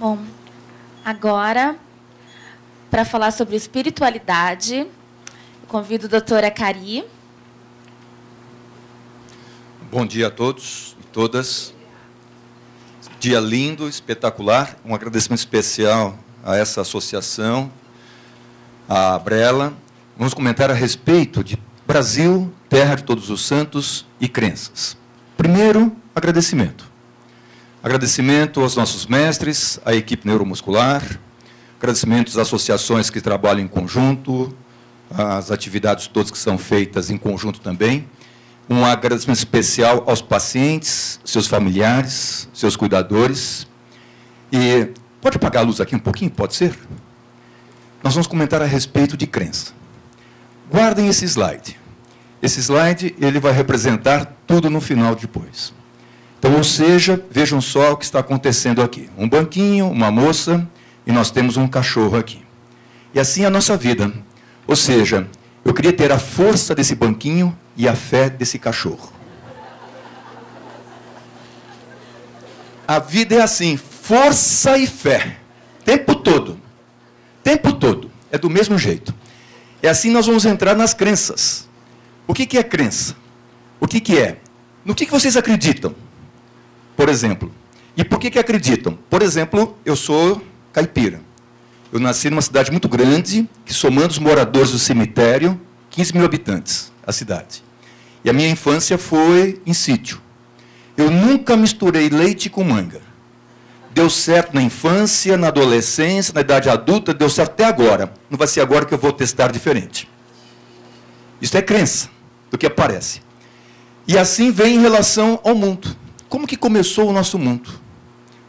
Bom, agora, para falar sobre espiritualidade, convido a doutora Cari. Bom dia a todos e todas. Dia lindo, espetacular. Um agradecimento especial a essa associação, a Brela. Vamos comentar a respeito de Brasil, terra de todos os santos e crenças. Primeiro, agradecimento. Agradecimento aos nossos mestres, à equipe neuromuscular, agradecimentos às associações que trabalham em conjunto, às atividades todas que são feitas em conjunto também. Um agradecimento especial aos pacientes, seus familiares, seus cuidadores. E pode apagar a luz aqui um pouquinho, pode ser? Nós vamos comentar a respeito de crença. Guardem esse slide. Esse slide ele vai representar tudo no final depois. Então, ou seja, vejam só o que está acontecendo aqui. Um banquinho, uma moça, e nós temos um cachorro aqui. E assim é a nossa vida. Ou seja, eu queria ter a força desse banquinho e a fé desse cachorro. A vida é assim, força e fé. Tempo todo. Tempo todo. É do mesmo jeito. É assim nós vamos entrar nas crenças. O que, que é crença? O que, que é? No que, que vocês acreditam? Por exemplo. E por que, que acreditam? Por exemplo, eu sou caipira. Eu nasci numa cidade muito grande, que somando os moradores do cemitério, 15 mil habitantes, a cidade. E a minha infância foi em sítio. Eu nunca misturei leite com manga. Deu certo na infância, na adolescência, na idade adulta, deu certo até agora. Não vai ser agora que eu vou testar diferente. Isso é crença do que aparece. E assim vem em relação ao mundo. Como que começou o nosso mundo?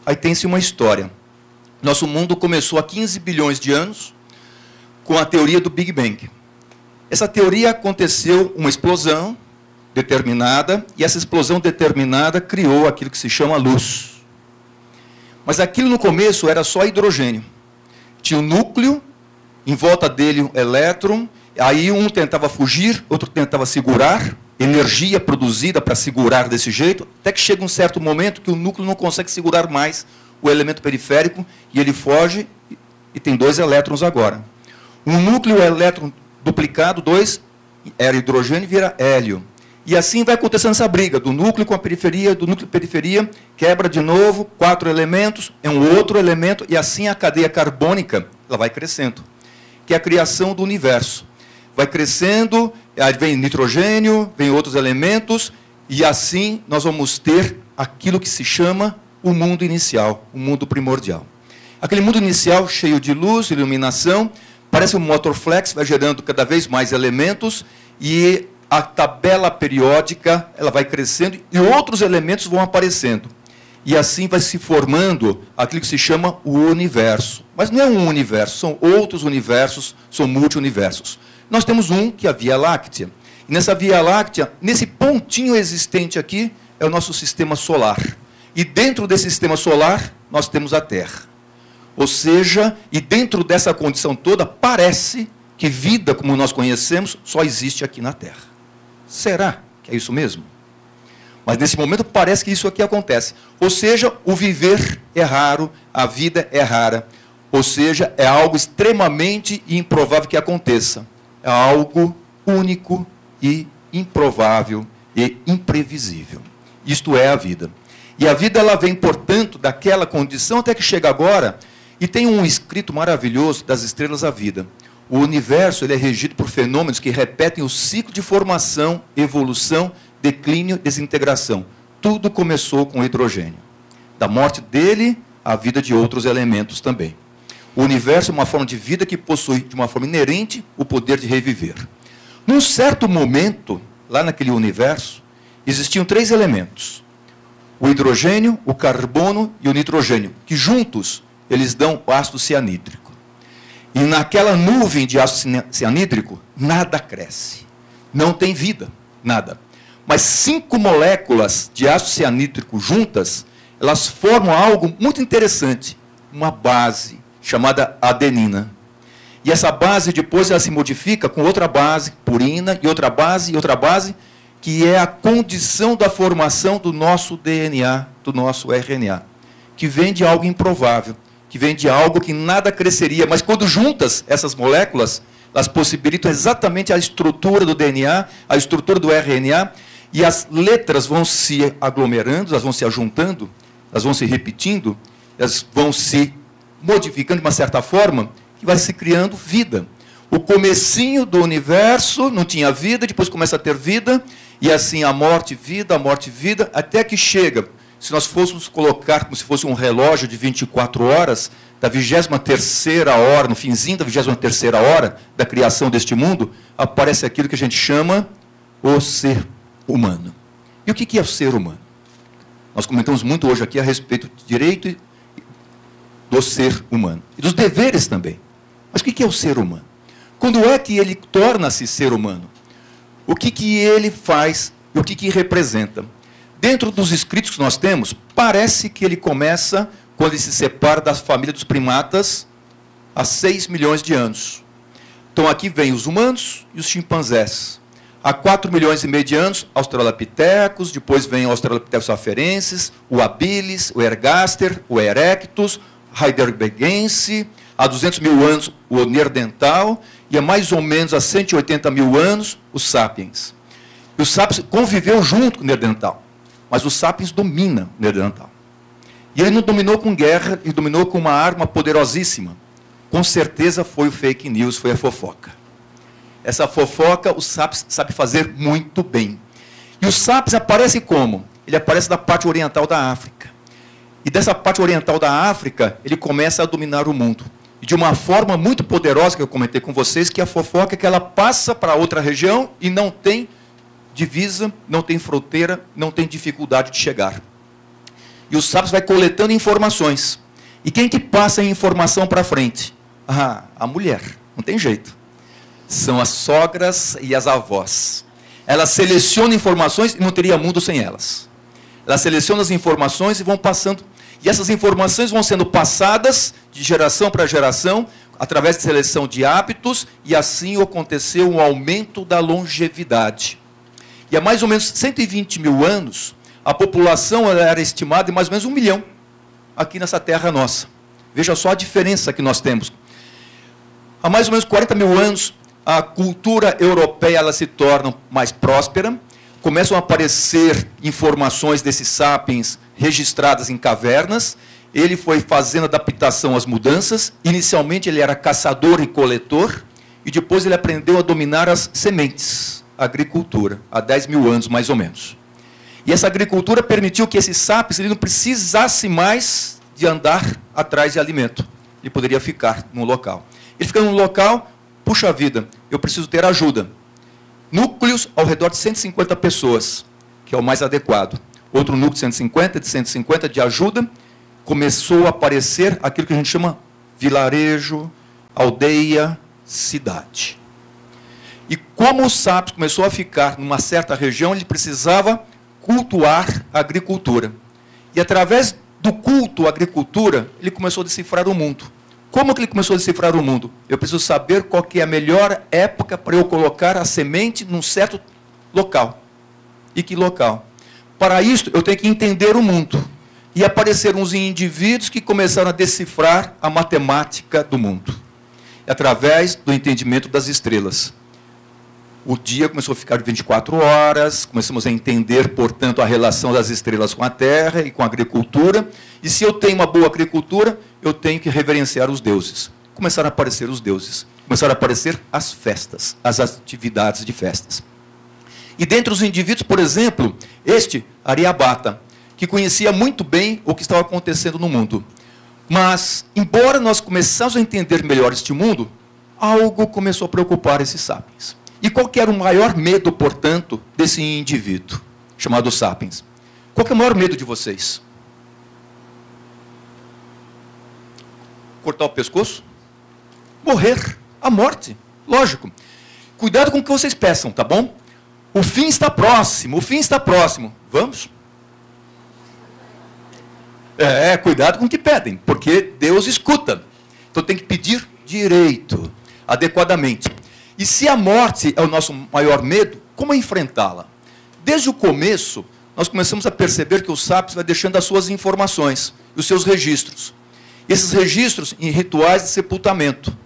Aí tem-se uma história. Nosso mundo começou há 15 bilhões de anos com a teoria do Big Bang. Essa teoria aconteceu uma explosão determinada e essa explosão determinada criou aquilo que se chama luz. Mas aquilo no começo era só hidrogênio. Tinha um núcleo, em volta dele um elétron, aí um tentava fugir, outro tentava segurar, energia produzida para segurar desse jeito, até que chega um certo momento que o núcleo não consegue segurar mais o elemento periférico e ele foge e tem dois elétrons agora. Um núcleo elétron duplicado, dois, era hidrogênio vira hélio. E assim vai acontecendo essa briga do núcleo com a periferia, do núcleo periferia, quebra de novo, quatro elementos, é um outro elemento, e assim a cadeia carbônica ela vai crescendo, que é a criação do universo. Vai crescendo, Aí vem nitrogênio, vem outros elementos, e assim nós vamos ter aquilo que se chama o mundo inicial, o mundo primordial. Aquele mundo inicial cheio de luz, iluminação, parece um motor flex, vai gerando cada vez mais elementos e a tabela periódica ela vai crescendo e outros elementos vão aparecendo. E assim vai se formando aquilo que se chama o universo. Mas não é um universo, são outros universos, são multiuniversos. Nós temos um, que é a Via Láctea. E nessa Via Láctea, nesse pontinho existente aqui, é o nosso sistema solar. E dentro desse sistema solar, nós temos a Terra. Ou seja, e dentro dessa condição toda, parece que vida, como nós conhecemos, só existe aqui na Terra. Será que é isso mesmo? Mas nesse momento parece que isso aqui acontece. Ou seja, o viver é raro, a vida é rara. Ou seja, é algo extremamente improvável que aconteça algo único e improvável e imprevisível. Isto é a vida. E a vida ela vem, portanto, daquela condição até que chega agora e tem um escrito maravilhoso das estrelas à vida. O universo ele é regido por fenômenos que repetem o ciclo de formação, evolução, declínio, desintegração. Tudo começou com o hidrogênio. Da morte dele, a vida de outros elementos também. O universo é uma forma de vida que possui, de uma forma inerente, o poder de reviver. Num certo momento, lá naquele universo, existiam três elementos: o hidrogênio, o carbono e o nitrogênio, que juntos eles dão o ácido cianídrico. E naquela nuvem de ácido cianídrico, nada cresce. Não tem vida, nada. Mas cinco moléculas de ácido cianídrico juntas, elas formam algo muito interessante, uma base chamada adenina. E essa base depois ela se modifica com outra base, purina, e outra base, e outra base, que é a condição da formação do nosso DNA, do nosso RNA, que vem de algo improvável, que vem de algo que nada cresceria, mas quando juntas essas moléculas, elas possibilitam exatamente a estrutura do DNA, a estrutura do RNA, e as letras vão se aglomerando, elas vão se ajuntando, elas vão se repetindo, elas vão se modificando de uma certa forma, que vai se criando vida. O comecinho do universo não tinha vida, depois começa a ter vida, e assim a morte, vida, a morte, vida, até que chega. Se nós fôssemos colocar como se fosse um relógio de 24 horas, da 23 hora, no finzinho da 23 hora da criação deste mundo, aparece aquilo que a gente chama o ser humano. E o que é o ser humano? Nós comentamos muito hoje aqui a respeito do direito do ser humano. E dos deveres também. Mas o que é o ser humano? Quando é que ele torna-se ser humano? O que, que ele faz e o que, que representa? Dentro dos escritos que nós temos, parece que ele começa quando ele se separa da família dos primatas há 6 milhões de anos. Então aqui vem os humanos e os chimpanzés. Há 4 milhões e meio de anos, australopitecos, depois vem australopithecus afarenses, o habilis, o ergaster, o erectus, heidelbergense, há 200 mil anos o neandertal, e há mais ou menos há 180 mil anos o sapiens. E o sapiens conviveu junto com o neandertal, mas o sapiens domina o neandertal. E ele não dominou com guerra, ele dominou com uma arma poderosíssima. Com certeza foi o fake news, foi a fofoca. Essa fofoca o SAPS sabe fazer muito bem. E o SAPS aparece como? Ele aparece da parte oriental da África. E dessa parte oriental da África, ele começa a dominar o mundo. E de uma forma muito poderosa que eu comentei com vocês, que a fofoca é que ela passa para outra região e não tem divisa, não tem fronteira, não tem dificuldade de chegar. E o SAPS vai coletando informações. E quem que passa a informação para frente? Ah, a mulher. Não tem jeito são as sogras e as avós. Elas selecionam informações e não teria mundo sem elas. Elas selecionam as informações e vão passando. E essas informações vão sendo passadas de geração para geração, através de seleção de hábitos, e assim aconteceu um aumento da longevidade. E há mais ou menos 120 mil anos, a população era estimada em mais ou menos um milhão aqui nessa terra nossa. Veja só a diferença que nós temos. Há mais ou menos 40 mil anos, a cultura europeia ela se torna mais próspera, começam a aparecer informações desses sapiens registradas em cavernas. Ele foi fazendo adaptação às mudanças. Inicialmente ele era caçador e coletor, e depois ele aprendeu a dominar as sementes, a agricultura, há 10 mil anos mais ou menos. E essa agricultura permitiu que esse sapiens ele não precisasse mais de andar atrás de alimento. Ele poderia ficar num local. Ele fica num local, puxa vida, eu preciso ter ajuda. Núcleos ao redor de 150 pessoas, que é o mais adequado. Outro núcleo de 150, de 150 de ajuda, começou a aparecer aquilo que a gente chama vilarejo, aldeia, cidade. E como o SAPS começou a ficar numa certa região, ele precisava cultuar a agricultura. E através do culto à agricultura, ele começou a decifrar o mundo. Como que ele começou a decifrar o mundo? Eu preciso saber qual que é a melhor época para eu colocar a semente num certo local. E que local? Para isso, eu tenho que entender o mundo. E apareceram uns indivíduos que começaram a decifrar a matemática do mundo. Através do entendimento das estrelas. O dia começou a ficar de 24 horas, começamos a entender, portanto, a relação das estrelas com a terra e com a agricultura. E se eu tenho uma boa agricultura, eu tenho que reverenciar os deuses. Começaram a aparecer os deuses, começaram a aparecer as festas, as atividades de festas. E dentre os indivíduos, por exemplo, este, Ariabata, que conhecia muito bem o que estava acontecendo no mundo. Mas, embora nós começássemos a entender melhor este mundo, algo começou a preocupar esses sapiens. E qual era o maior medo, portanto, desse indivíduo, chamado sapiens? Qual é o maior medo de vocês? Cortar o pescoço? Morrer. A morte. Lógico. Cuidado com o que vocês peçam, tá bom? O fim está próximo, o fim está próximo. Vamos? É, cuidado com o que pedem, porque Deus escuta. Então tem que pedir direito, adequadamente. E se a morte é o nosso maior medo, como enfrentá-la? Desde o começo, nós começamos a perceber que o SAPS vai deixando as suas informações, os seus registros. Esses registros em rituais de sepultamento.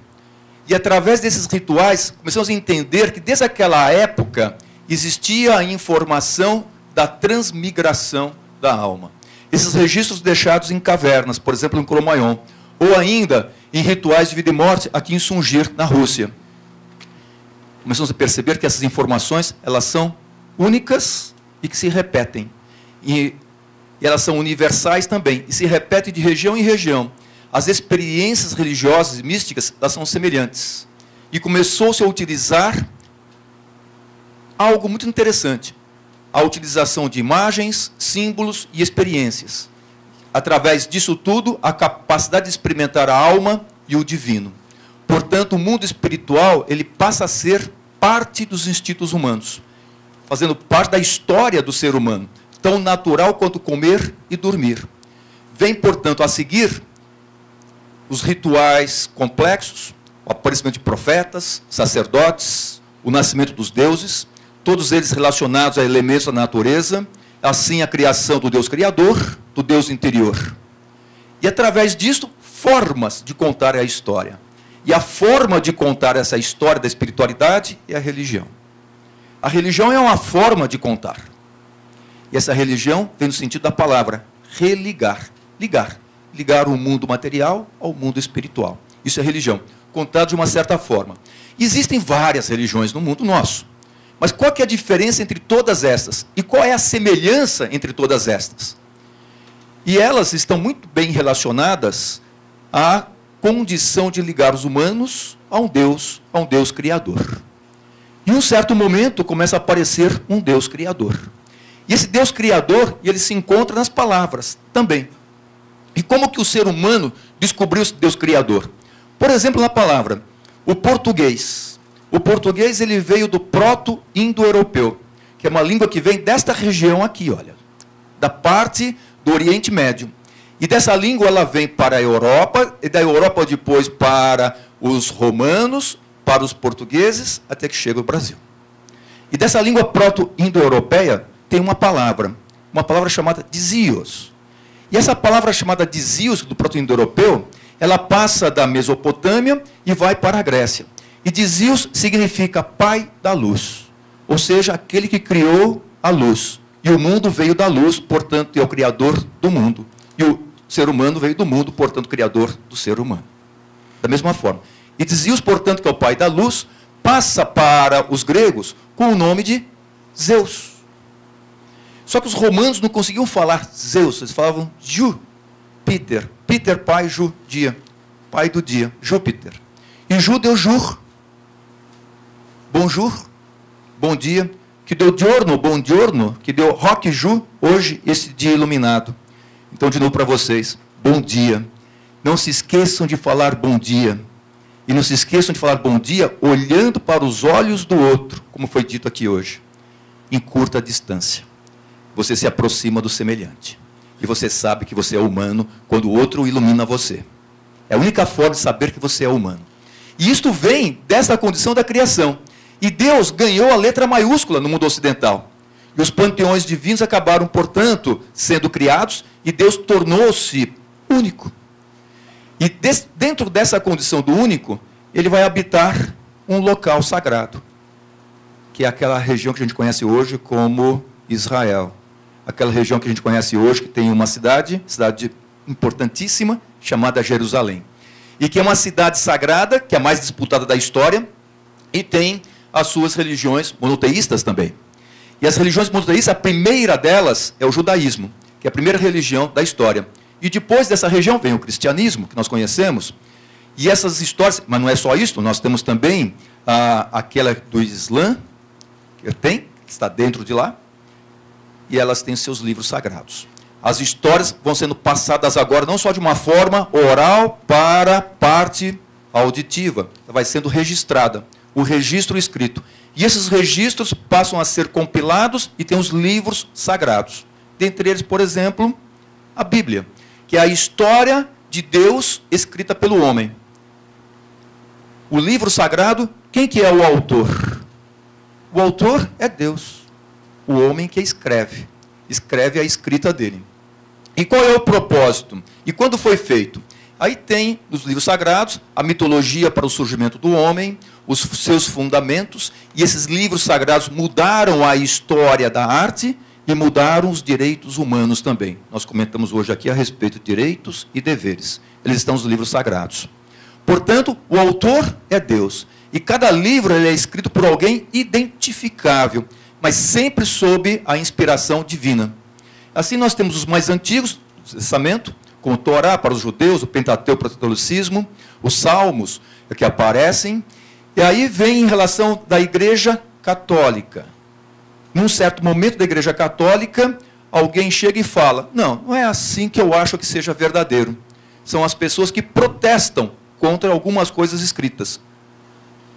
E através desses rituais, começamos a entender que desde aquela época existia a informação da transmigração da alma. Esses registros deixados em cavernas, por exemplo, em Cromayon, ou ainda em rituais de vida e morte aqui em Sungir, na Rússia. Começamos a perceber que essas informações, elas são únicas e que se repetem. E, e elas são universais também, e se repetem de região em região as experiências religiosas e místicas elas são semelhantes. E começou-se a utilizar algo muito interessante: a utilização de imagens, símbolos e experiências. Através disso tudo, a capacidade de experimentar a alma e o divino. Portanto, o mundo espiritual ele passa a ser parte dos instintos humanos, fazendo parte da história do ser humano, tão natural quanto comer e dormir. Vem, portanto, a seguir os rituais complexos, o aparecimento de profetas, sacerdotes, o nascimento dos deuses, todos eles relacionados a elementos da natureza, assim a criação do Deus Criador, do Deus interior. E através disto, formas de contar a história. E a forma de contar essa história da espiritualidade é a religião. A religião é uma forma de contar. E essa religião vem no sentido da palavra religar, ligar ligar o mundo material ao mundo espiritual. Isso é religião, contado de uma certa forma. Existem várias religiões no mundo nosso. Mas qual é a diferença entre todas estas? E qual é a semelhança entre todas estas? E elas estão muito bem relacionadas à condição de ligar os humanos a um Deus, a um Deus criador. Em um certo momento começa a aparecer um Deus criador. E esse Deus criador, ele se encontra nas palavras também. E como que o ser humano descobriu Deus criador? Por exemplo, na palavra, o português. O português ele veio do proto-indo-europeu, que é uma língua que vem desta região aqui, olha, da parte do Oriente Médio. E dessa língua ela vem para a Europa, e da Europa depois para os romanos, para os portugueses, até que chega ao Brasil. E dessa língua proto-indo-europeia tem uma palavra, uma palavra chamada dizios. E essa palavra chamada de do proto-indo-europeu, ela passa da Mesopotâmia e vai para a Grécia. E de significa pai da luz, ou seja, aquele que criou a luz. E o mundo veio da luz, portanto, é o criador do mundo. E o ser humano veio do mundo, portanto, criador do ser humano. Da mesma forma. E de portanto, que é o pai da luz, passa para os gregos com o nome de Zeus. Só que os romanos não conseguiam falar Zeus, eles falavam Júpiter. Peter, pai, Ju, dia. Pai do dia, Júpiter. E Ju deu Jur. Bonjour, bom dia. Que deu giorno, bom giorno. Que deu rock Ju, hoje, esse dia iluminado. Então, de novo para vocês, bom dia. Não se esqueçam de falar bom dia. E não se esqueçam de falar bom dia olhando para os olhos do outro, como foi dito aqui hoje, em curta distância você se aproxima do semelhante. E você sabe que você é humano quando o outro ilumina você. É a única forma de saber que você é humano. E isto vem dessa condição da criação. E Deus ganhou a letra maiúscula no mundo ocidental. E os panteões divinos acabaram, portanto, sendo criados e Deus tornou-se único. E dentro dessa condição do único, ele vai habitar um local sagrado, que é aquela região que a gente conhece hoje como Israel aquela região que a gente conhece hoje, que tem uma cidade, cidade importantíssima, chamada Jerusalém. E que é uma cidade sagrada, que é a mais disputada da história, e tem as suas religiões monoteístas também. E as religiões monoteístas, a primeira delas é o judaísmo, que é a primeira religião da história. E depois dessa região vem o cristianismo, que nós conhecemos. E essas histórias, mas não é só isso, nós temos também ah, aquela do Islã, que tem, que está dentro de lá, e elas têm seus livros sagrados. As histórias vão sendo passadas agora não só de uma forma oral para parte auditiva, vai sendo registrada, o registro escrito. E esses registros passam a ser compilados e tem os livros sagrados. Dentre eles, por exemplo, a Bíblia, que é a história de Deus escrita pelo homem. O livro sagrado, quem que é o autor? O autor é Deus o homem que escreve. Escreve a escrita dele. E qual é o propósito? E quando foi feito? Aí tem nos livros sagrados a mitologia para o surgimento do homem, os seus fundamentos, e esses livros sagrados mudaram a história da arte e mudaram os direitos humanos também. Nós comentamos hoje aqui a respeito de direitos e deveres. Eles estão nos livros sagrados. Portanto, o autor é Deus. E cada livro é escrito por alguém identificável, mas sempre sob a inspiração divina. Assim, nós temos os mais antigos, Testamento, como o Torá para os judeus, o Pentateuco para o catolicismo, os Salmos que aparecem. E aí vem em relação da Igreja Católica. Num certo momento da Igreja Católica, alguém chega e fala: Não, não é assim que eu acho que seja verdadeiro. São as pessoas que protestam contra algumas coisas escritas.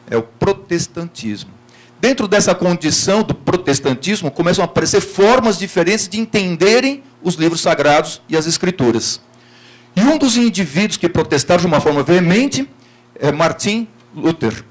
É o protestantismo. Dentro dessa condição do protestantismo, começam a aparecer formas diferentes de entenderem os livros sagrados e as escrituras. E um dos indivíduos que protestaram de uma forma veemente é Martin Luther.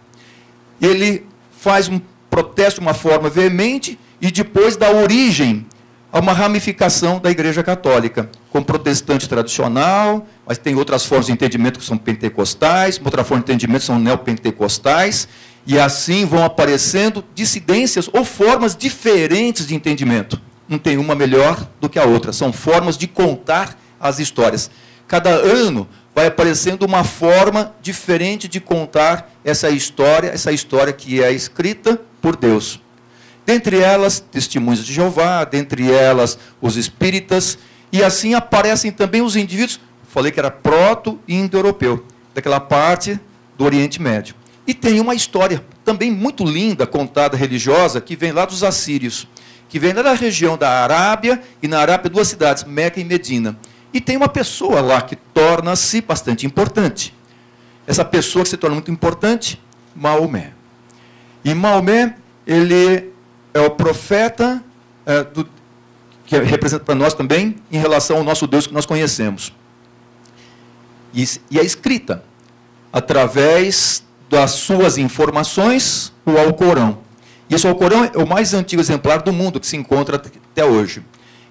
Ele faz um protesto de uma forma veemente e depois dá origem a uma ramificação da Igreja Católica, com protestante tradicional, mas tem outras formas de entendimento que são pentecostais, outra forma de entendimento são neopentecostais, e assim vão aparecendo dissidências ou formas diferentes de entendimento. Não tem uma melhor do que a outra, são formas de contar as histórias. Cada ano vai aparecendo uma forma diferente de contar essa história, essa história que é escrita por Deus. Dentre elas, testemunhos de Jeová, dentre elas, os espíritas, e assim aparecem também os indivíduos, falei que era proto-indo-europeu, daquela parte do Oriente Médio. E tem uma história também muito linda, contada religiosa, que vem lá dos assírios, que vem lá da região da Arábia, e na Arábia duas cidades, Meca e Medina. E tem uma pessoa lá que torna-se bastante importante. Essa pessoa que se torna muito importante, Maomé. E Maomé, ele é o profeta é, do, que representa para nós também em relação ao nosso Deus que nós conhecemos. E, e é escrita através das suas informações o Alcorão. E esse Alcorão é o mais antigo exemplar do mundo que se encontra até hoje.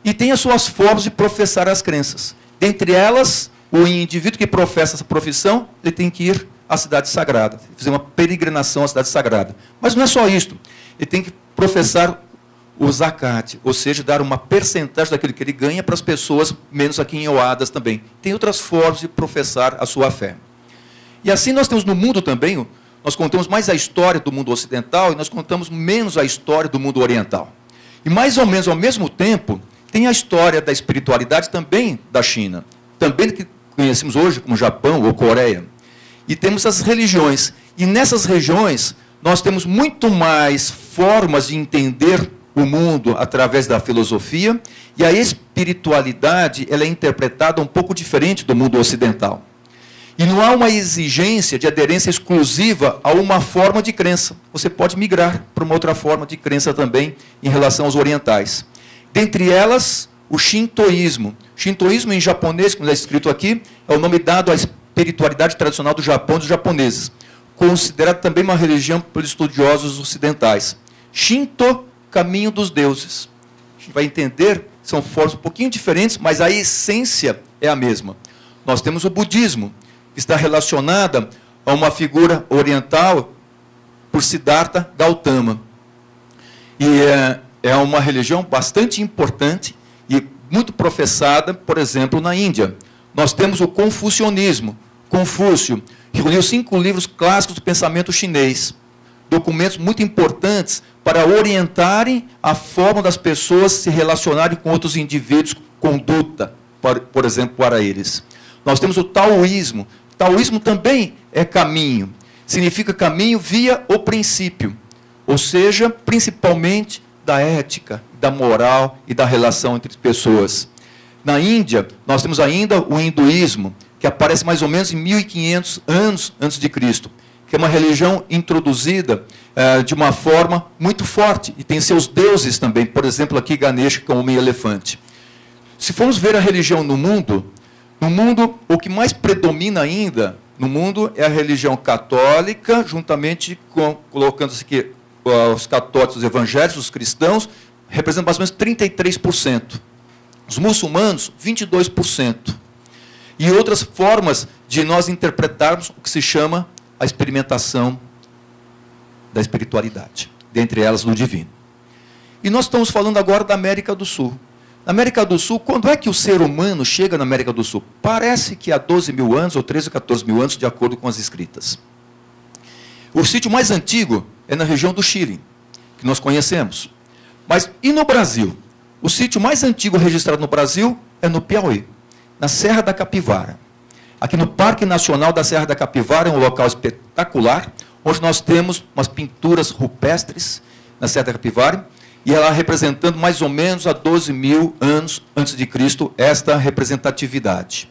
E tem as suas formas de professar as crenças. Dentre elas, o indivíduo que professa essa profissão, ele tem que ir à cidade sagrada, fazer uma peregrinação à cidade sagrada. Mas não é só isto. Ele tem que professar o zakat, ou seja, dar uma percentagem daquilo que ele ganha para as pessoas menos aquinhoadas também. Tem outras formas de professar a sua fé. E assim nós temos no mundo também, nós contamos mais a história do mundo ocidental e nós contamos menos a história do mundo oriental. E mais ou menos ao mesmo tempo, tem a história da espiritualidade também da China, também que conhecemos hoje como Japão ou Coreia. E temos as religiões. E nessas regiões, nós temos muito mais formas de entender o mundo através da filosofia, e a espiritualidade ela é interpretada um pouco diferente do mundo ocidental. E não há uma exigência de aderência exclusiva a uma forma de crença. Você pode migrar para uma outra forma de crença também em relação aos orientais. Dentre elas, o shintoísmo. Shintoísmo em japonês, como está escrito aqui, é o nome dado à espiritualidade tradicional do Japão dos japoneses considerado também uma religião pelos estudiosos ocidentais. Shinto, caminho dos deuses. A gente vai entender, são formas um pouquinho diferentes, mas a essência é a mesma. Nós temos o budismo, está relacionada a uma figura oriental por Siddhartha Gautama. E é, é uma religião bastante importante e muito professada, por exemplo, na Índia. Nós temos o confucionismo. Confúcio, reuniu cinco livros clássicos do pensamento chinês, documentos muito importantes para orientarem a forma das pessoas se relacionarem com outros indivíduos, conduta, por, por exemplo, para eles. Nós temos o taoísmo. Taoísmo também é caminho. Significa caminho via o princípio. Ou seja, principalmente da ética, da moral e da relação entre pessoas. Na Índia, nós temos ainda o hinduísmo, que aparece mais ou menos em 1500 anos antes de Cristo, que é uma religião introduzida eh, de uma forma muito forte e tem seus deuses também. Por exemplo, aqui Ganesha, que é um homem-elefante. Se formos ver a religião no mundo, no mundo o que mais predomina ainda no mundo é a religião católica, juntamente com colocando-se aqui os católicos, os evangélicos, os cristãos, representam mais ou menos 33%. Os muçulmanos, 22%. e outras formas de nós interpretarmos o que se chama a experimentação da espiritualidade, dentre elas do divino. E nós estamos falando agora da América do Sul. Na América do Sul, quando é que o ser humano chega na América do Sul? Parece que há 12 mil anos, ou 13 ou 14 mil anos, de acordo com as escritas. O sítio mais antigo é na região do Chile, que nós conhecemos. Mas e no Brasil? O sítio mais antigo registrado no Brasil é no Piauí, na Serra da Capivara. Aqui no Parque Nacional da Serra da Capivara é um local espetacular, onde nós temos umas pinturas rupestres na Serra da Capivara, e ela representando mais ou menos há 12 mil anos antes de Cristo esta representatividade.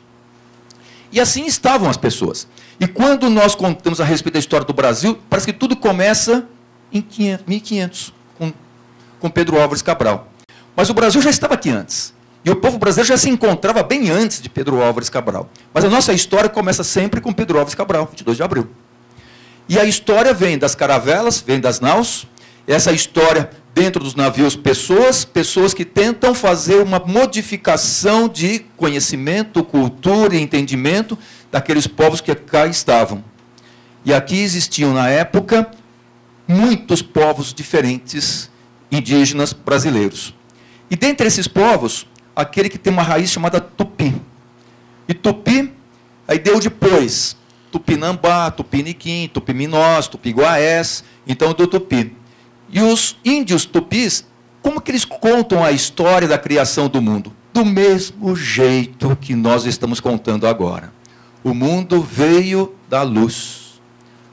E assim estavam as pessoas. E quando nós contamos a respeito da história do Brasil, parece que tudo começa em 500, 1500, com, com Pedro Álvares Cabral. Mas o Brasil já estava aqui antes. E o povo brasileiro já se encontrava bem antes de Pedro Álvares Cabral. Mas a nossa história começa sempre com Pedro Álvares Cabral, 22 de abril. E a história vem das caravelas, vem das naus. Essa história dentro dos navios pessoas, pessoas que tentam fazer uma modificação de conhecimento, cultura e entendimento daqueles povos que cá estavam. E aqui existiam na época muitos povos diferentes indígenas brasileiros. E dentre esses povos, aquele que tem uma raiz chamada Tupi. E Tupi, aí deu depois Tupinambá, Tupiniquim, Tupiminós, Tupiguaés, então do Tupi. E os índios tupis, como que eles contam a história da criação do mundo? Do mesmo jeito que nós estamos contando agora. O mundo veio da luz.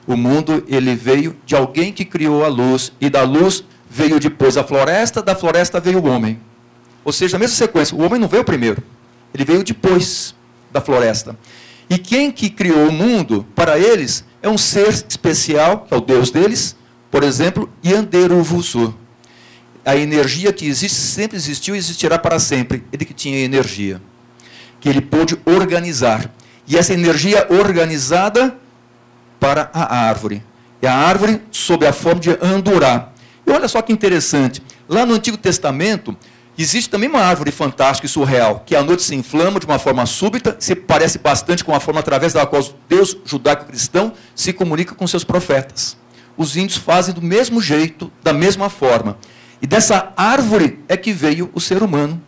O mundo ele veio de alguém que criou a luz e da luz veio depois a floresta, da floresta veio o homem. Ou seja, na mesma sequência, o homem não veio primeiro. Ele veio depois da floresta. E quem que criou o mundo, para eles, é um ser especial, que é o Deus deles, por exemplo, Yanderuvusu. A energia que existe sempre existiu e existirá para sempre. Ele que tinha energia. Que ele pôde organizar. E essa energia organizada para a árvore. E a árvore sob a forma de Andurá. E olha só que interessante. Lá no Antigo Testamento, existe também uma árvore fantástica e surreal, que à noite se inflama de uma forma súbita, se parece bastante com a forma através da qual Deus judaico-cristão se comunica com seus profetas os índios fazem do mesmo jeito, da mesma forma. E dessa árvore é que veio o ser humano.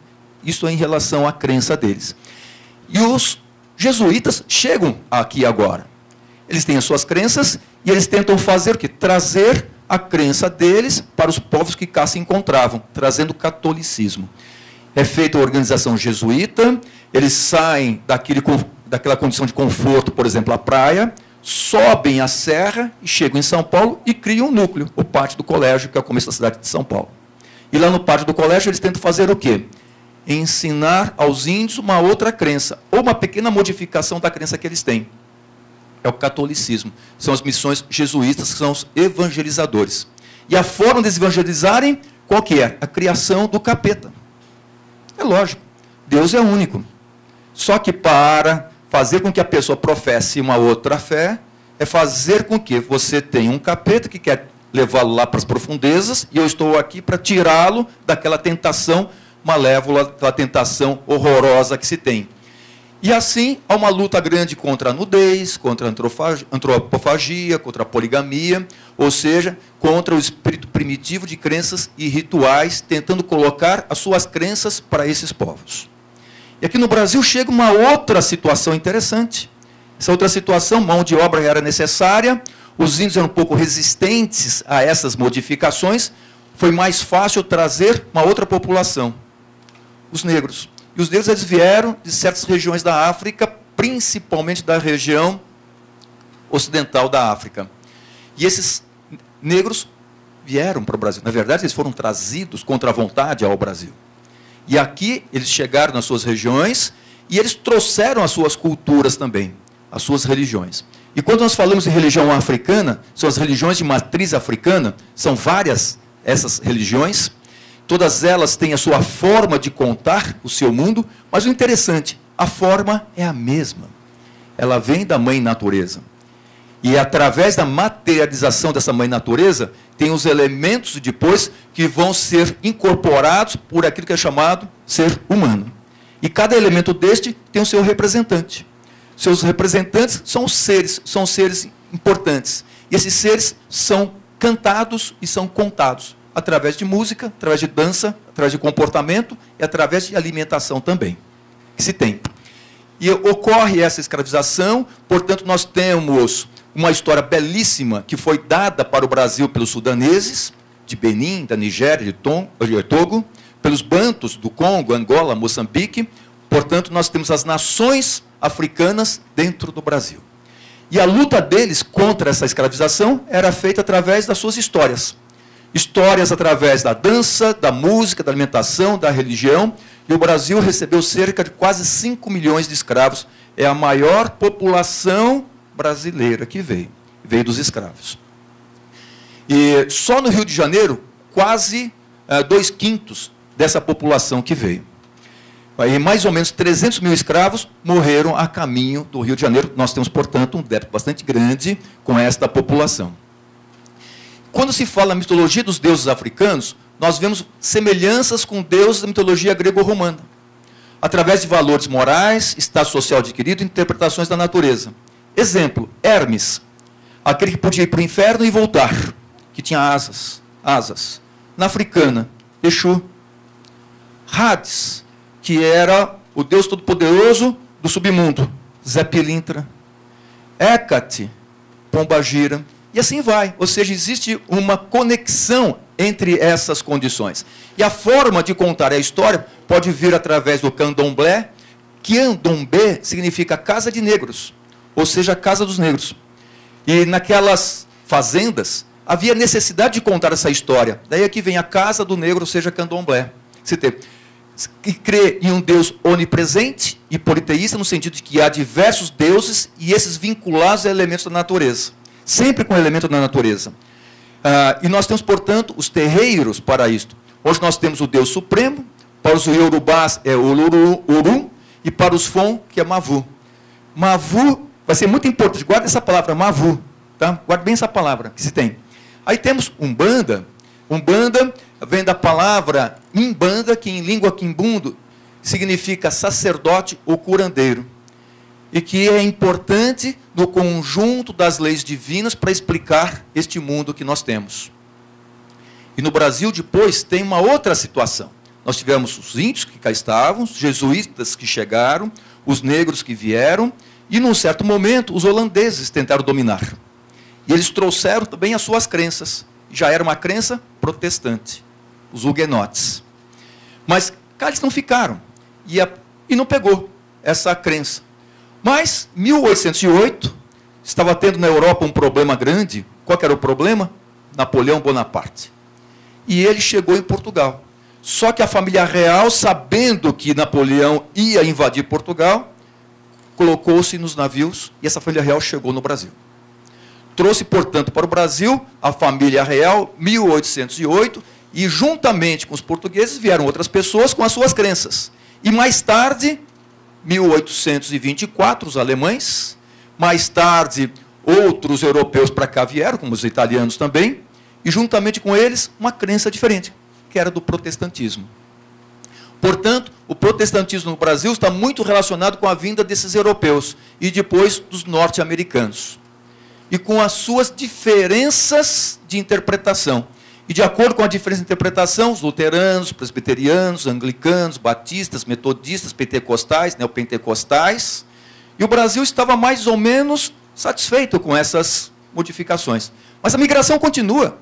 Isso é em relação à crença deles. E os jesuítas chegam aqui agora. Eles têm as suas crenças e eles tentam fazer o quê? Trazer a crença deles para os povos que cá se encontravam, trazendo o catolicismo. É feita a organização jesuíta, eles saem daquele, daquela condição de conforto, por exemplo, a praia, sobem a serra e chegam em São Paulo e criam um núcleo, o pátio do colégio, que é o começo da cidade de São Paulo. E lá no pátio do colégio eles tentam fazer o quê? Ensinar aos índios uma outra crença, ou uma pequena modificação da crença que eles têm. É o catolicismo. São as missões jesuítas, que são os evangelizadores. E a forma de evangelizarem, qual que é? A criação do capeta. É lógico. Deus é único. Só que para fazer com que a pessoa professe uma outra fé é fazer com que você tenha um capeta que quer levá-lo lá para as profundezas e eu estou aqui para tirá-lo daquela tentação malévola, daquela tentação horrorosa que se tem. E assim há uma luta grande contra a nudez, contra a antropofagia, contra a poligamia, ou seja, contra o espírito primitivo de crenças e rituais, tentando colocar as suas crenças para esses povos. E aqui no Brasil chega uma outra situação interessante. Essa outra situação, mão de obra era necessária, os índios eram um pouco resistentes a essas modificações, foi mais fácil trazer uma outra população, os negros. E os negros eles vieram de certas regiões da África, principalmente da região ocidental da África. E esses negros vieram para o Brasil. Na verdade, eles foram trazidos contra a vontade ao Brasil. E aqui eles chegaram nas suas regiões e eles trouxeram as suas culturas também, as suas religiões. E quando nós falamos em religião africana, são as religiões de matriz africana, são várias essas religiões, todas elas têm a sua forma de contar o seu mundo, mas o interessante, a forma é a mesma. Ela vem da mãe natureza. E através da materialização dessa mãe natureza, tem os elementos depois que vão ser incorporados por aquilo que é chamado ser humano. E cada elemento deste tem o seu representante. seus representantes são seres, são seres importantes. E esses seres são cantados e são contados através de música, através de dança, através de comportamento e através de alimentação também, que se tem. E ocorre essa escravização, portanto, nós temos uma história belíssima que foi dada para o Brasil pelos sudaneses, de Benin, da Nigéria, de, Tom, de Togo, pelos bantos do Congo, Angola, Moçambique. Portanto, nós temos as nações africanas dentro do Brasil. E a luta deles contra essa escravização era feita através das suas histórias. Histórias através da dança, da música, da alimentação, da religião. E o Brasil recebeu cerca de quase 5 milhões de escravos. É a maior população brasileira que veio. Veio dos escravos. E só no Rio de Janeiro, quase é, dois quintos dessa população que veio. Aí, mais ou menos 300 mil escravos morreram a caminho do Rio de Janeiro. Nós temos, portanto, um débito bastante grande com esta população. Quando se fala na mitologia dos deuses africanos, nós vemos semelhanças com deuses da mitologia grego-romana, através de valores morais, estado social adquirido e interpretações da natureza. Exemplo, Hermes, aquele que podia ir para o inferno e voltar, que tinha asas, asas. Na africana, Exu. Hades, que era o Deus Todo-Poderoso do submundo, Zé Pilintra. Hecate, Pombagira. E assim vai. Ou seja, existe uma conexão entre essas condições. E a forma de contar a história pode vir através do candomblé. Candomblé significa casa de negros, ou seja, casa dos negros. E naquelas fazendas havia necessidade de contar essa história. Daí aqui vem a casa do negro, ou seja, candomblé. Você tem que crê em um Deus onipresente e politeísta, no sentido de que há diversos deuses e esses vinculados a elementos da natureza. Sempre com elementos da natureza. Ah, e nós temos, portanto, os terreiros para isto. Hoje nós temos o Deus Supremo, para os Yorubás é Orum, e para os Fon, que é Mavu. Mavu vai ser muito importante, guarda essa palavra, Mavu. Tá? Guarde bem essa palavra que se tem. Aí temos Umbanda. Umbanda vem da palavra imbanda, que em língua quimbundo significa sacerdote ou curandeiro. E que é importante no conjunto das leis divinas para explicar este mundo que nós temos. E no Brasil, depois, tem uma outra situação. Nós tivemos os índios que cá estavam, os jesuítas que chegaram, os negros que vieram, e num certo momento os holandeses tentaram dominar. E eles trouxeram também as suas crenças. Já era uma crença protestante os huguenotes. Mas cá eles não ficaram. E, a, e não pegou essa crença. Mas, 1808, estava tendo na Europa um problema grande. Qual era o problema? Napoleão Bonaparte. E ele chegou em Portugal. Só que a família real, sabendo que Napoleão ia invadir Portugal, colocou-se nos navios e essa família real chegou no Brasil. Trouxe, portanto, para o Brasil a família real, 1808, e juntamente com os portugueses vieram outras pessoas com as suas crenças. E mais tarde, 1824, os alemães, mais tarde, outros europeus para cá vieram, como os italianos também, e juntamente com eles, uma crença diferente, que era do protestantismo. Portanto, o protestantismo no Brasil está muito relacionado com a vinda desses europeus e depois dos norte-americanos. E com as suas diferenças de interpretação. E de acordo com a diferença de interpretação, os luteranos, presbiterianos, anglicanos, batistas, metodistas, pentecostais, neopentecostais, e o Brasil estava mais ou menos satisfeito com essas modificações. Mas a migração continua.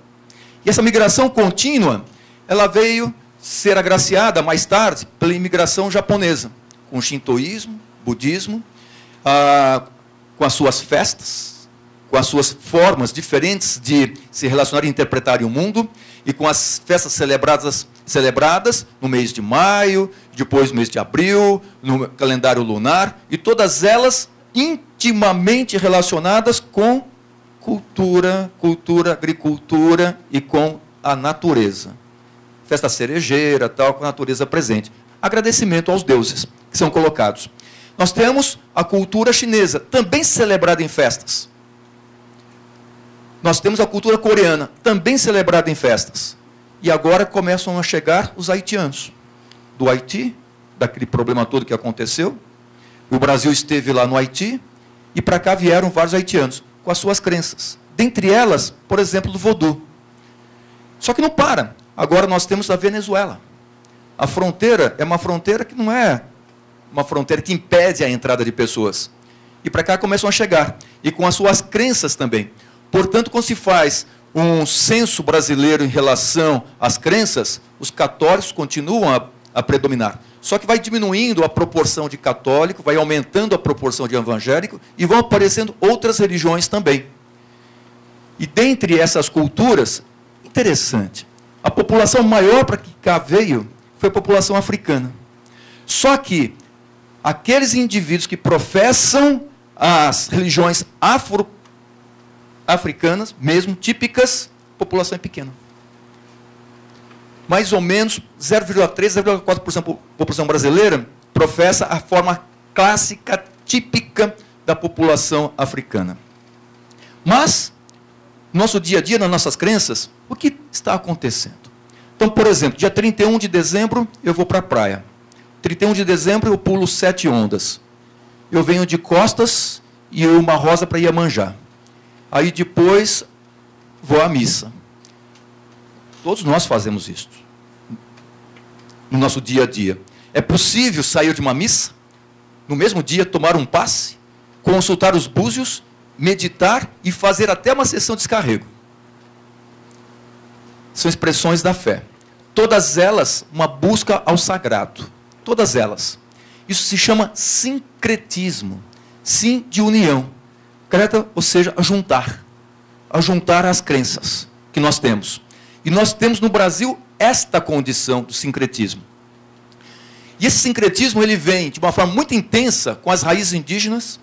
E essa migração contínua, ela veio ser agraciada mais tarde pela imigração japonesa, com o shintoísmo, budismo, ah, com as suas festas, com as suas formas diferentes de se relacionar e interpretar o mundo, e com as festas celebradas, celebradas no mês de maio, depois no mês de abril, no calendário lunar, e todas elas intimamente relacionadas com cultura, cultura, agricultura e com a natureza. Festa cerejeira, tal, com a natureza presente. Agradecimento aos deuses que são colocados. Nós temos a cultura chinesa, também celebrada em festas nós temos a cultura coreana, também celebrada em festas. E agora começam a chegar os haitianos. Do Haiti, daquele problema todo que aconteceu. o Brasil esteve lá no Haiti e para cá vieram vários haitianos com as suas crenças. Dentre elas, por exemplo, do voodoo. Só que não para. Agora nós temos a Venezuela. A fronteira é uma fronteira que não é uma fronteira que impede a entrada de pessoas. E para cá começam a chegar. E com as suas crenças também. Portanto, quando se faz um censo brasileiro em relação às crenças, os católicos continuam a, a predominar. Só que vai diminuindo a proporção de católico, vai aumentando a proporção de evangélico e vão aparecendo outras religiões também. E dentre essas culturas, interessante, a população maior para que cá veio foi a população africana. Só que aqueles indivíduos que professam as religiões afro africanas, mesmo típicas, a população é pequena. Mais ou menos 0,3, 0,4% da população brasileira professa a forma clássica, típica da população africana. Mas, nosso dia a dia, nas nossas crenças, o que está acontecendo? Então, por exemplo, dia 31 de dezembro, eu vou para a praia. 31 de dezembro, eu pulo sete ondas. Eu venho de costas e uma rosa para Iemanjá. Aí depois vou à missa. Todos nós fazemos isso. No nosso dia a dia. É possível sair de uma missa, no mesmo dia tomar um passe, consultar os búzios, meditar e fazer até uma sessão de descarrego. São expressões da fé. Todas elas uma busca ao sagrado. Todas elas. Isso se chama sincretismo. Sim de união. Creta, ou seja, juntar. A juntar as crenças que nós temos. E nós temos no Brasil esta condição do sincretismo. E esse sincretismo ele vem de uma forma muito intensa com as raízes indígenas,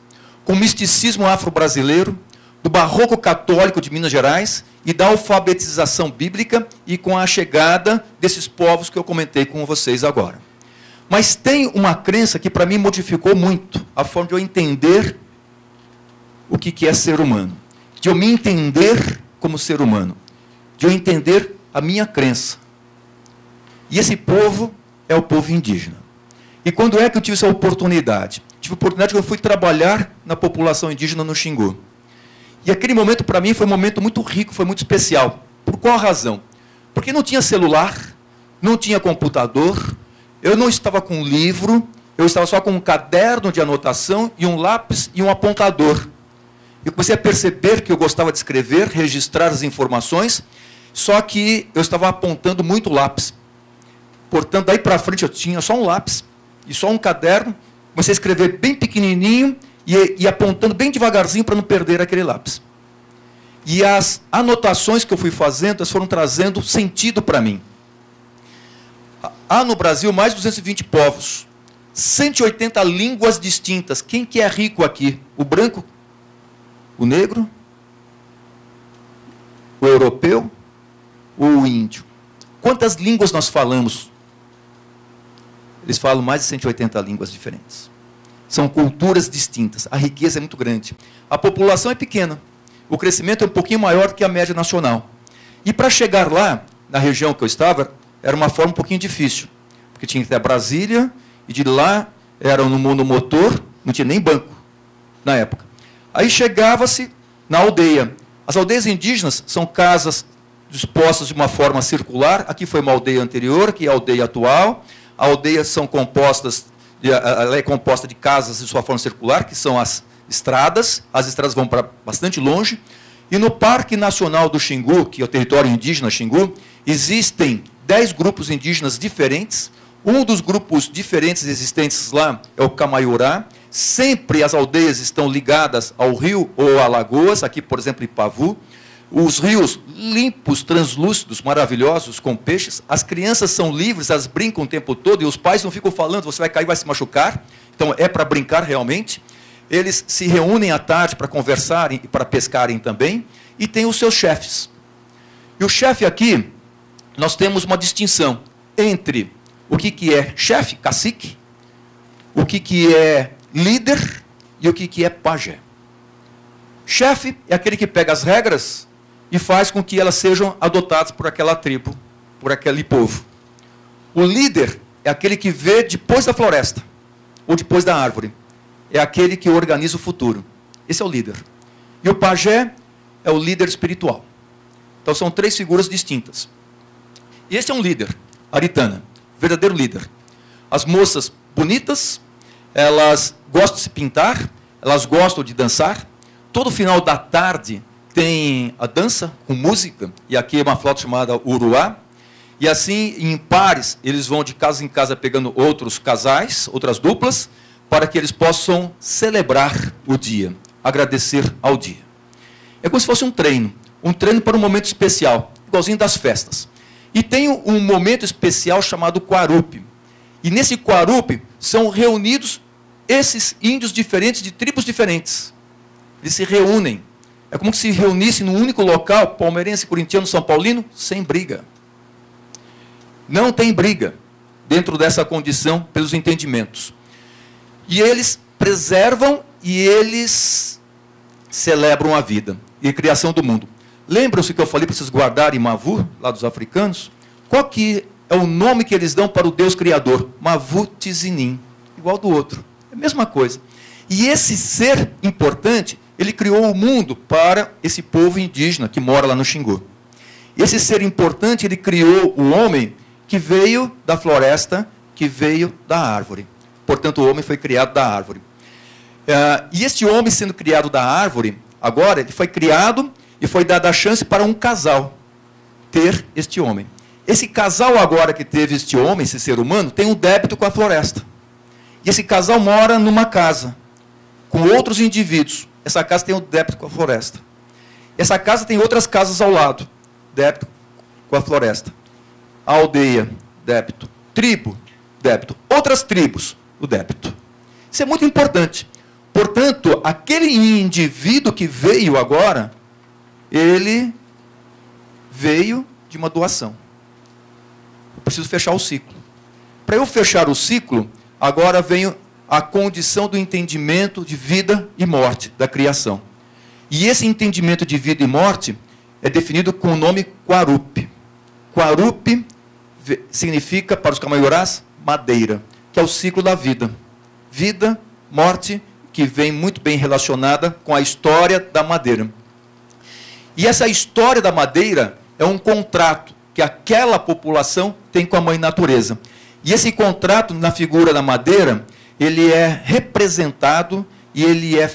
com o misticismo afro-brasileiro, do barroco católico de Minas Gerais e da alfabetização bíblica e com a chegada desses povos que eu comentei com vocês agora. Mas tem uma crença que para mim modificou muito a forma de eu entender o que, é ser humano, de eu me entender como ser humano, de eu entender a minha crença. E esse povo é o povo indígena. E quando é que eu tive essa oportunidade? Tive a oportunidade que eu fui trabalhar na população indígena no Xingu. E aquele momento para mim foi um momento muito rico, foi muito especial. Por qual razão? Porque não tinha celular, não tinha computador, eu não estava com livro, eu estava só com um caderno de anotação e um lápis e um apontador. Eu comecei a perceber que eu gostava de escrever, registrar as informações, só que eu estava apontando muito lápis. Portanto, daí para frente eu tinha só um lápis e só um caderno, comecei a escrever bem pequenininho e, e apontando bem devagarzinho para não perder aquele lápis. E as anotações que eu fui fazendo, elas foram trazendo sentido para mim. Há no Brasil mais de 220 povos, 180 línguas distintas. Quem que é rico aqui? O branco o negro, o europeu ou o índio? Quantas línguas nós falamos? Eles falam mais de 180 línguas diferentes. São culturas distintas. A riqueza é muito grande. A população é pequena. O crescimento é um pouquinho maior que a média nacional. E para chegar lá, na região que eu estava, era uma forma um pouquinho difícil. Porque tinha que ir até Brasília, e de lá era no mundo motor, não tinha nem banco na época. Aí chegava-se na aldeia. As aldeias indígenas são casas dispostas de uma forma circular. Aqui foi uma aldeia anterior, aqui é a aldeia atual. Aldeias são compostas, ela é composta de casas de sua forma circular, que são as estradas. As estradas vão para bastante longe. E no Parque Nacional do Xingu, que é o território indígena Xingu, existem dez grupos indígenas diferentes. Um dos grupos diferentes existentes lá é o Camaiurá, Sempre as aldeias estão ligadas ao rio ou a lagoas, aqui, por exemplo, Ipavu. Os rios limpos, translúcidos, maravilhosos, com peixes. As crianças são livres, elas brincam o tempo todo e os pais não ficam falando, você vai cair, vai se machucar. Então é para brincar realmente. Eles se reúnem à tarde para conversarem e para pescarem também. E tem os seus chefes. E o chefe aqui, nós temos uma distinção entre o que, que é chefe, cacique, o que, que é líder e o que, que é pajé. Chefe é aquele que pega as regras e faz com que elas sejam adotadas por aquela tribo, por aquele povo. O líder é aquele que vê depois da floresta, ou depois da árvore. é aquele que organiza o futuro. Esse é o líder. E o pajé é o líder espiritual. Então são três figuras distintas. E esse é um líder, aritana, verdadeiro líder. As moças bonitas, elas gostam de se pintar, elas gostam de dançar. Todo final da tarde tem a dança com música, e aqui é uma flauta chamada uruá. E assim, em pares, eles vão de casa em casa pegando outros casais, outras duplas, para que eles possam celebrar o dia, agradecer ao dia. É como se fosse um treino, um treino para um momento especial, igualzinho das festas. E tem um momento especial chamado Quarupi. E nesse Quarupi são reunidos esses índios diferentes, de tribos diferentes. Eles se reúnem. É como se reunissem num único local, palmeirense, corintiano, são paulino, sem briga. Não tem briga dentro dessa condição pelos entendimentos. E eles preservam e eles celebram a vida e a criação do mundo. Lembram-se que eu falei para vocês guardarem Mavu, lá dos africanos? Qual que é o nome que eles dão para o Deus Criador? Mavu Tizinim, igual do outro. É a mesma coisa. E esse ser importante, ele criou o mundo para esse povo indígena que mora lá no Xingu. Esse ser importante, ele criou o homem que veio da floresta, que veio da árvore. Portanto, o homem foi criado da árvore. Uh, e este homem sendo criado da árvore, agora ele foi criado e foi dada a chance para um casal ter este homem. Esse casal agora que teve este homem, esse ser humano, tem um débito com a floresta. E esse casal mora numa casa com outros indivíduos. Essa casa tem um débito com a floresta. Essa casa tem outras casas ao lado, débito com a floresta. A aldeia, débito. Tribo, débito. Outras tribos, o débito. Isso é muito importante. Portanto, aquele indivíduo que veio agora, ele veio de uma doação. Eu preciso fechar o ciclo. Para eu fechar o ciclo, agora vem a condição do entendimento de vida e morte da criação. E esse entendimento de vida e morte é definido com o nome Quarup. Quarup significa, para os camaiorás, madeira que é o ciclo da vida. Vida, morte, que vem muito bem relacionada com a história da madeira. E essa história da madeira é um contrato que aquela população tem com a mãe natureza. E esse contrato na figura da madeira, ele é representado e ele é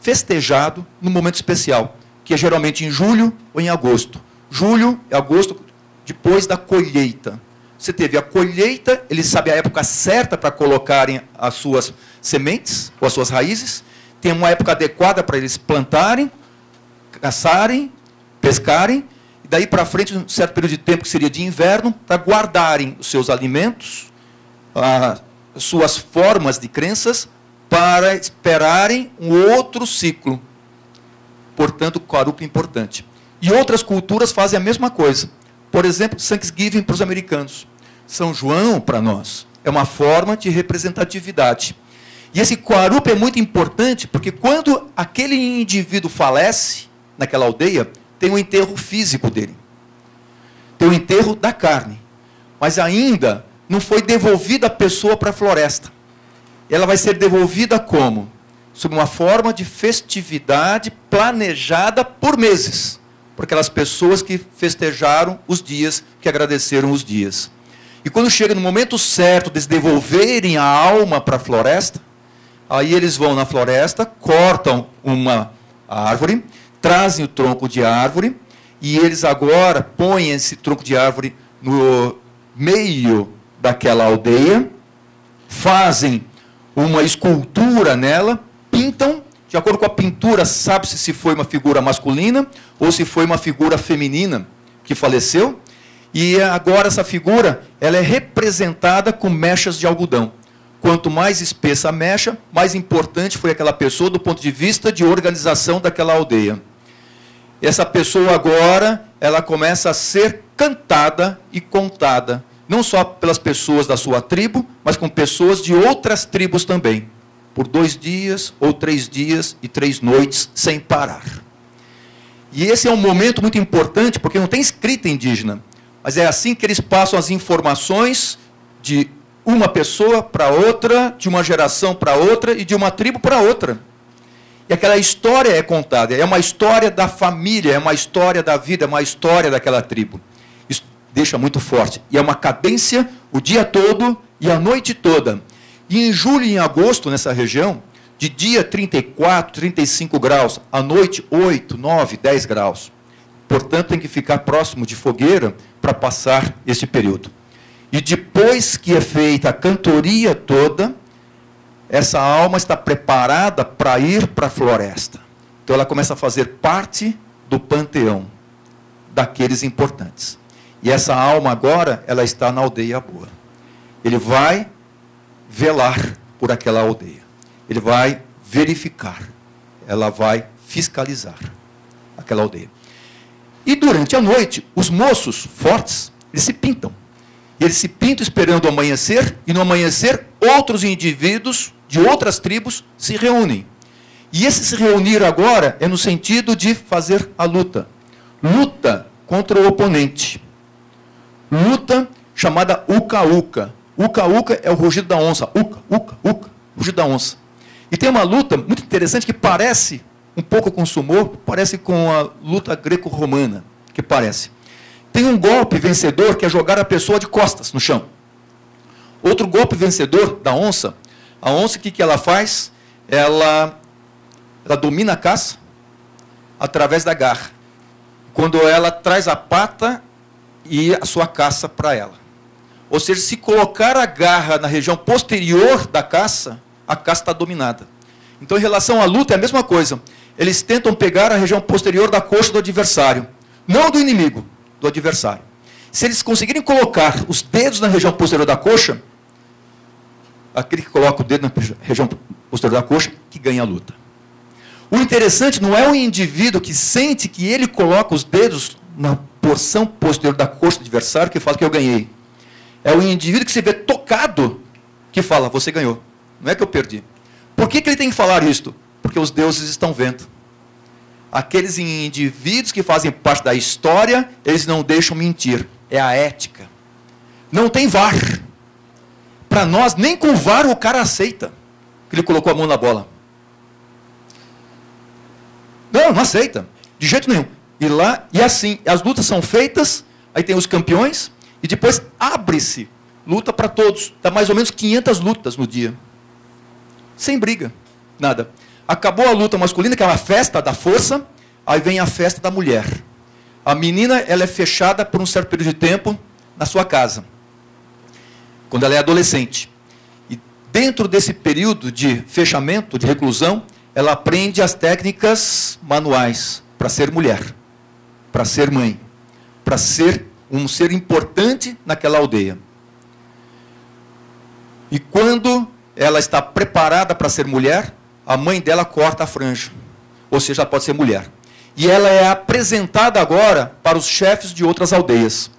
festejado num momento especial, que é geralmente em julho ou em agosto. Julho e agosto, depois da colheita. Você teve a colheita, ele sabe a época certa para colocarem as suas sementes ou as suas raízes. Tem uma época adequada para eles plantarem, caçarem, pescarem. E daí para frente, um certo período de tempo que seria de inverno, para guardarem os seus alimentos, suas formas de crenças, para esperarem um outro ciclo. Portanto, Quarup importante. E outras culturas fazem a mesma coisa. Por exemplo, Thanksgiving para os americanos. São João para nós. É uma forma de representatividade. E esse Quarup é muito importante porque quando aquele indivíduo falece naquela aldeia, tem o enterro físico dele. Tem o enterro da carne. Mas ainda não foi devolvida a pessoa para a floresta. Ela vai ser devolvida como? Sob uma forma de festividade planejada por meses por aquelas pessoas que festejaram os dias, que agradeceram os dias. E quando chega no momento certo de devolverem a alma para a floresta, aí eles vão na floresta, cortam uma árvore, trazem o tronco de árvore, e eles agora põem esse tronco de árvore no meio daquela aldeia, fazem uma escultura nela, pintam de acordo com a pintura, sabe-se se foi uma figura masculina ou se foi uma figura feminina que faleceu. E agora essa figura ela é representada com mechas de algodão. Quanto mais espessa a mecha, mais importante foi aquela pessoa do ponto de vista de organização daquela aldeia. Essa pessoa agora, ela começa a ser cantada e contada, não só pelas pessoas da sua tribo, mas com pessoas de outras tribos também por dois dias ou três dias e três noites sem parar. E esse é um momento muito importante, porque não tem escrita indígena, mas é assim que eles passam as informações de uma pessoa para outra, de uma geração para outra e de uma tribo para outra. E aquela história é contada, é uma história da família, é uma história da vida, é uma história daquela tribo. Deixa muito forte. E é uma cadência o dia todo e a noite toda. E em julho e em agosto, nessa região, de dia 34, 35 graus, à noite 8, 9, 10 graus. Portanto, tem que ficar próximo de fogueira para passar esse período. E depois que é feita a cantoria toda, essa alma está preparada para ir para a floresta. Então ela começa a fazer parte do panteão daqueles importantes. E essa alma agora, ela está na aldeia boa. Ele vai velar por aquela aldeia. Ele vai verificar. Ela vai fiscalizar aquela aldeia. E durante a noite, os moços fortes, eles se pintam. Eles se pintam esperando o amanhecer, e no amanhecer, outros indivíduos de outras tribos se reúnem. E esse se reunir agora é no sentido de fazer a luta. Luta contra o oponente. Luta chamada uca-uca. Uca-uca é o rugido da onça. Uca, uca, uca, rugido da onça. E tem uma luta muito interessante que parece um pouco com o sumô, parece com a luta greco-romana, que parece. Tem um golpe vencedor que é jogar a pessoa de costas no chão. Outro golpe vencedor da onça, a onça o que, que ela faz? Ela, ela domina a caça através da garra. Quando ela traz a pata e a sua caça para ela. Ou seja, se colocar a garra na região posterior da caça, a caça está dominada. Então, em relação à luta, é a mesma coisa. Eles tentam pegar a região posterior da coxa do adversário, não do inimigo do adversário. Se eles conseguirem colocar os dedos na região posterior da coxa, aquele que coloca o dedo na região posterior da coxa, que ganha a luta. O interessante não é o indivíduo que sente que ele coloca os dedos na porção posterior da coxa do adversário que fala que eu ganhei. É o indivíduo que se vê tocado que fala, você ganhou. Não é que eu perdi. Por que, que ele tem que falar isto? Porque os deuses estão vendo aqueles indivíduos que fazem parte da história, eles não deixam mentir. É a ética. Não tem VAR. Para nós, nem com VAR o cara aceita que ele colocou a mão na bola. Não, não aceita. De jeito nenhum. E lá, e assim, as lutas são feitas, aí tem os campeões, e depois abre-se luta para todos. Dá mais ou menos 500 lutas no dia. Sem briga, nada. Acabou a luta masculina, que é uma festa da força, aí vem a festa da mulher. A menina ela é fechada por um certo período de tempo na sua casa, quando ela é adolescente. E dentro desse período de fechamento, de reclusão, ela aprende as técnicas manuais para ser mulher, para ser mãe, para ser um ser importante naquela aldeia. E quando ela está preparada para ser mulher, a mãe dela corta a franja. Ou seja, ela pode ser mulher. E ela é apresentada agora para os chefes de outras aldeias,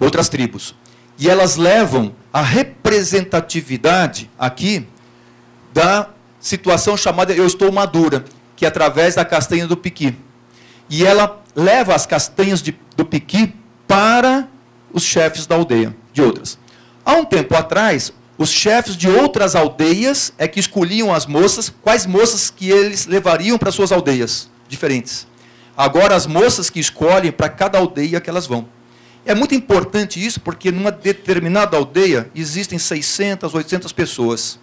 outras tribos. E elas levam a representatividade aqui da situação chamada Eu Estou Madura, que é através da castanha do piqui. E ela leva as castanhas de, do piqui para os chefes da aldeia, de outras. Há um tempo atrás, os chefes de outras aldeias é que escolhiam as moças, quais moças que eles levariam para suas aldeias diferentes. Agora as moças que escolhem para cada aldeia que elas vão. É muito importante isso porque numa determinada aldeia existem 600, 800 pessoas.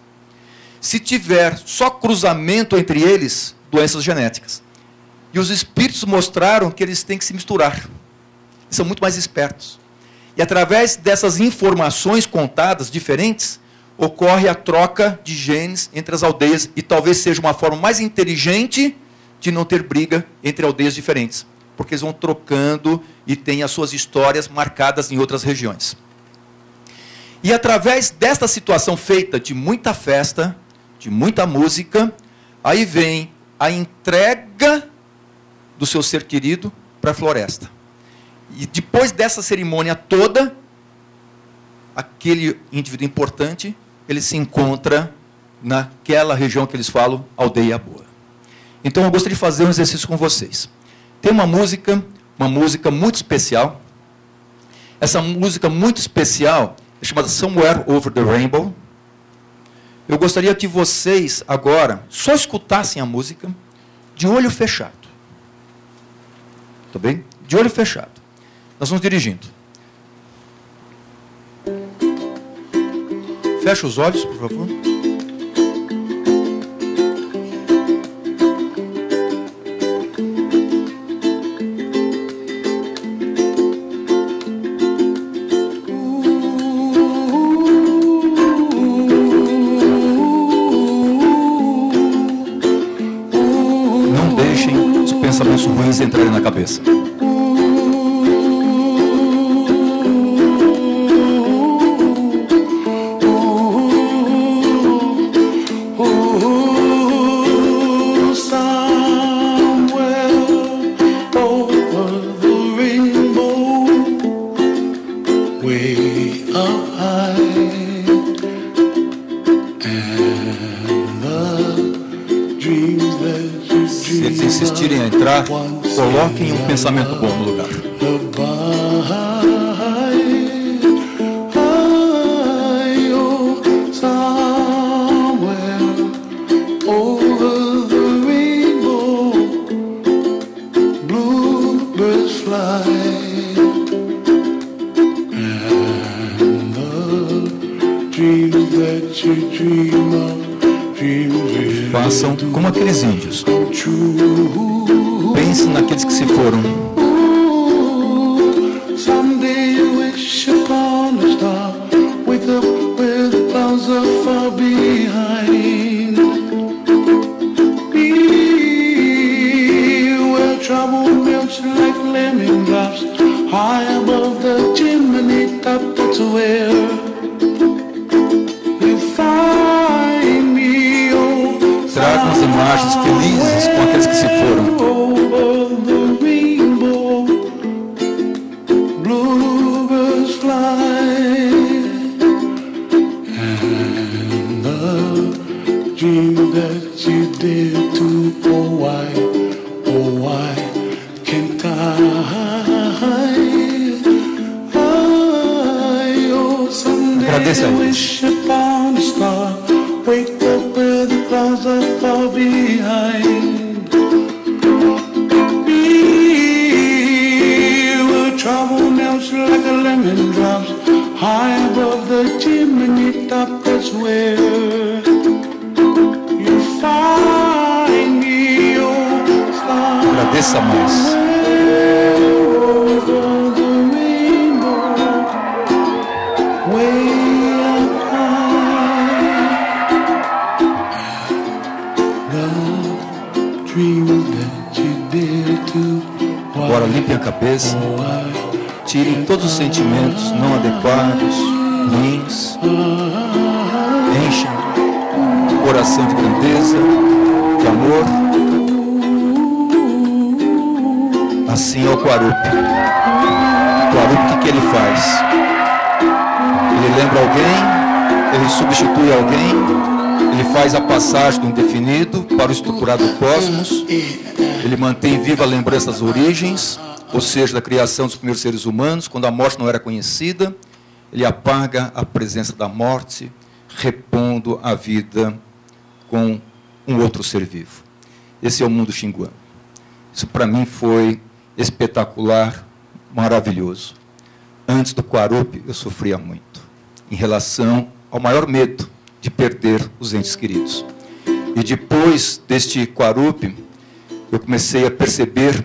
Se tiver só cruzamento entre eles, doenças genéticas. E os espíritos mostraram que eles têm que se misturar. Eles são muito mais espertos. E através dessas informações contadas diferentes, ocorre a troca de genes entre as aldeias e talvez seja uma forma mais inteligente de não ter briga entre aldeias diferentes, porque eles vão trocando e têm as suas histórias marcadas em outras regiões. E através desta situação feita de muita festa, de muita música, aí vem a entrega do seu ser querido para a floresta. E depois dessa cerimônia toda, aquele indivíduo importante ele se encontra naquela região que eles falam aldeia boa. Então eu gostaria de fazer um exercício com vocês. Tem uma música, uma música muito especial. Essa música muito especial, chamada Somewhere Over the Rainbow. Eu gostaria que vocês agora só escutassem a música de olho fechado. Tá bem? De olho fechado. Nós vamos dirigindo. Fecha os olhos, por favor. Ruins entrarem na cabeça. Como aqueles índios. Agora a cabeça. Tirem todos os sentimentos não adequados, ruins. Enchem o coração de grandeza, de amor. Assim é o Quarup. O Quarup, o que, que ele faz? Ele lembra alguém, ele substitui alguém, ele faz a passagem do indefinido para o estruturado do cosmos, ele mantém viva a lembrança das origens, ou seja, da criação dos primeiros seres humanos, quando a morte não era conhecida, ele apaga a presença da morte, repondo a vida com um outro ser vivo. Esse é o mundo xinguano. Isso para mim foi espetacular, maravilhoso. Antes do Quarup, eu sofria muito, em relação ao maior medo de perder os entes queridos. E depois deste Quarup, eu comecei a perceber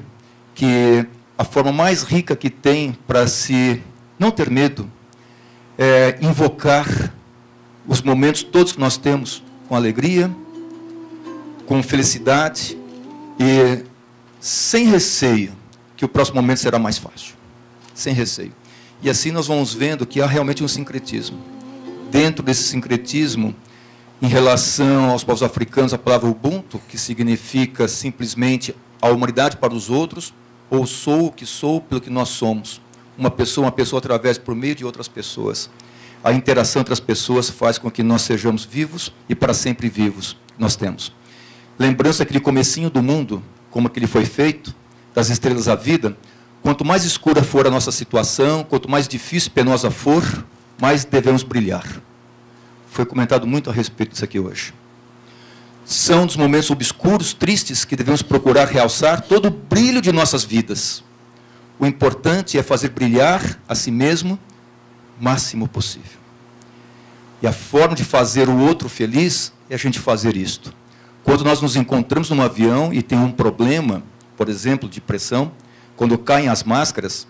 que a forma mais rica que tem para se não ter medo é invocar os momentos todos que nós temos com alegria, com felicidade e sem receio que o próximo momento será mais fácil. Sem receio. E assim nós vamos vendo que há realmente um sincretismo. Dentro desse sincretismo, em relação aos povos africanos, a palavra Ubuntu, que significa simplesmente a humanidade para os outros, ou sou o que sou pelo que nós somos. Uma pessoa, uma pessoa através por meio de outras pessoas. A interação entre as pessoas faz com que nós sejamos vivos e para sempre vivos nós temos. Lembrança aquele comecinho do mundo, como que ele foi feito, das estrelas à vida, quanto mais escura for a nossa situação, quanto mais difícil e penosa for, mais devemos brilhar. Foi comentado muito a respeito disso aqui hoje. São dos momentos obscuros, tristes, que devemos procurar realçar todo o brilho de nossas vidas. O importante é fazer brilhar a si mesmo o máximo possível. E a forma de fazer o outro feliz é a gente fazer isto. Quando nós nos encontramos num avião e tem um problema, por exemplo, de pressão, quando caem as máscaras,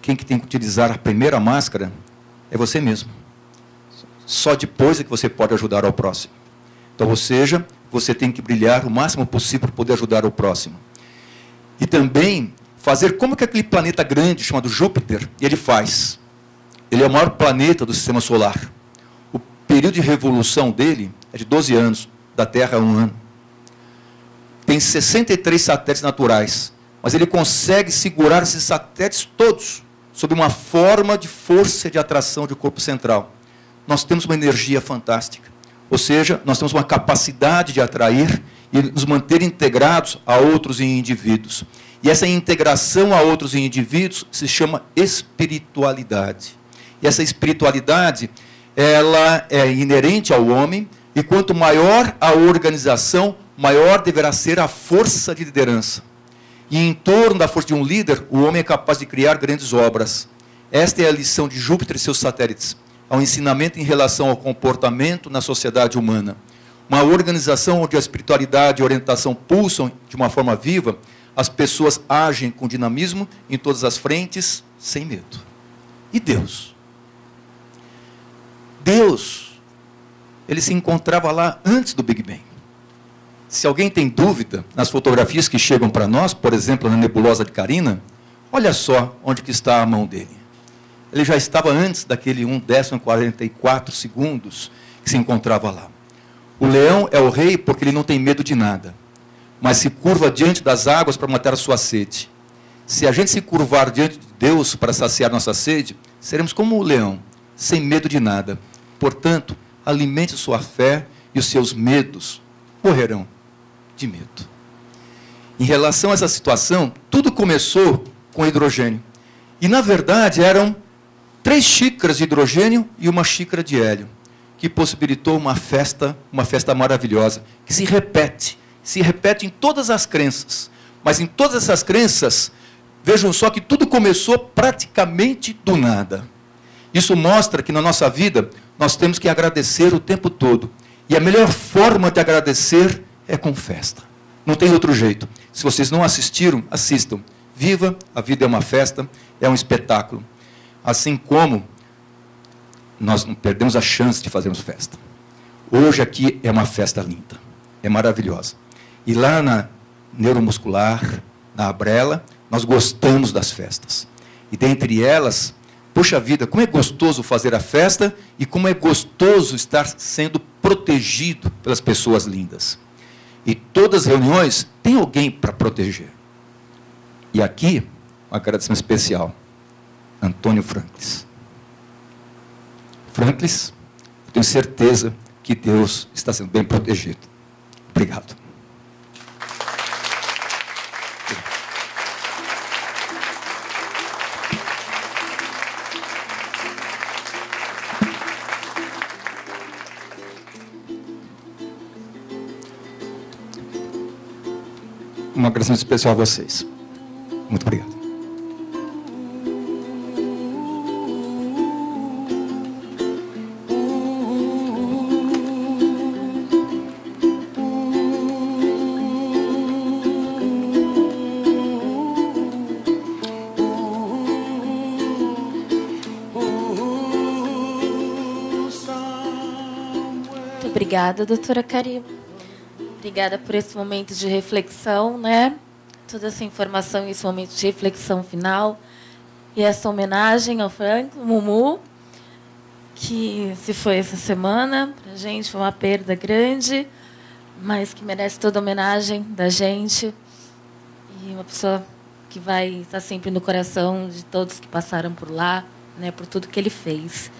quem que tem que utilizar a primeira máscara é você mesmo. Só depois é que você pode ajudar ao próximo. Então, ou seja, você tem que brilhar o máximo possível para poder ajudar o próximo. E também fazer como que aquele planeta grande chamado Júpiter, ele faz. Ele é o maior planeta do sistema solar. O período de revolução dele é de 12 anos, da Terra é um ano. Tem 63 satélites naturais, mas ele consegue segurar esses satélites todos sob uma forma de força de atração de corpo central. Nós temos uma energia fantástica. Ou seja, nós temos uma capacidade de atrair e nos manter integrados a outros indivíduos. E essa integração a outros indivíduos se chama espiritualidade. E essa espiritualidade, ela é inerente ao homem, e quanto maior a organização, maior deverá ser a força de liderança. E em torno da força de um líder, o homem é capaz de criar grandes obras. Esta é a lição de Júpiter e seus satélites, ao ensinamento em relação ao comportamento na sociedade humana. Uma organização onde a espiritualidade e a orientação pulsam de uma forma viva, as pessoas agem com dinamismo em todas as frentes, sem medo. E Deus? Deus, ele se encontrava lá antes do Big Bang. Se alguém tem dúvida nas fotografias que chegam para nós, por exemplo, na nebulosa de Carina, olha só onde que está a mão dele. Ele já estava antes daquele 1 décimo 44 segundos que se encontrava lá. O leão é o rei porque ele não tem medo de nada, mas se curva diante das águas para matar a sua sede. Se a gente se curvar diante de Deus para saciar nossa sede, seremos como o leão, sem medo de nada. Portanto, alimente sua fé e os seus medos morrerão de medo. Em relação a essa situação, tudo começou com hidrogênio. E, na verdade, eram três xícaras de hidrogênio e uma xícara de hélio, que possibilitou uma festa, uma festa maravilhosa, que se repete, se repete em todas as crenças. Mas em todas essas crenças, vejam só que tudo começou praticamente do nada. Isso mostra que na nossa vida nós temos que agradecer o tempo todo. E a melhor forma de agradecer é com festa. Não tem outro jeito. Se vocês não assistiram, assistam. Viva, a vida é uma festa, é um espetáculo. Assim como nós não perdemos a chance de fazermos festa. Hoje aqui é uma festa linda, é maravilhosa. E lá na neuromuscular, na Abrela, nós gostamos das festas. E dentre elas, puxa vida, como é gostoso fazer a festa e como é gostoso estar sendo protegido pelas pessoas lindas. E todas as reuniões tem alguém para proteger. E aqui, um agradecimento especial. Antônio Franklis. Franklis, tenho certeza que Deus está sendo bem protegido. Obrigado. Um agradecimento especial a vocês. Muito obrigado. Obrigada, doutora Caribe. Obrigada por esse momento de reflexão, né? Toda essa informação esse momento de reflexão final. E essa homenagem ao Frank Mumu, que se foi essa semana, para a gente foi uma perda grande, mas que merece toda a homenagem da gente. E uma pessoa que vai estar sempre no coração de todos que passaram por lá, né, por tudo que ele fez.